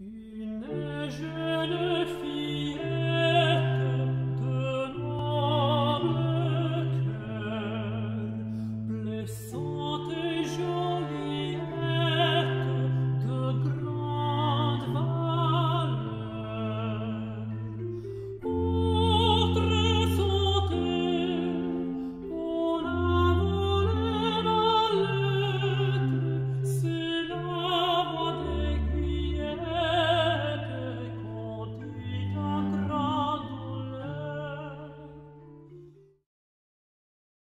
Une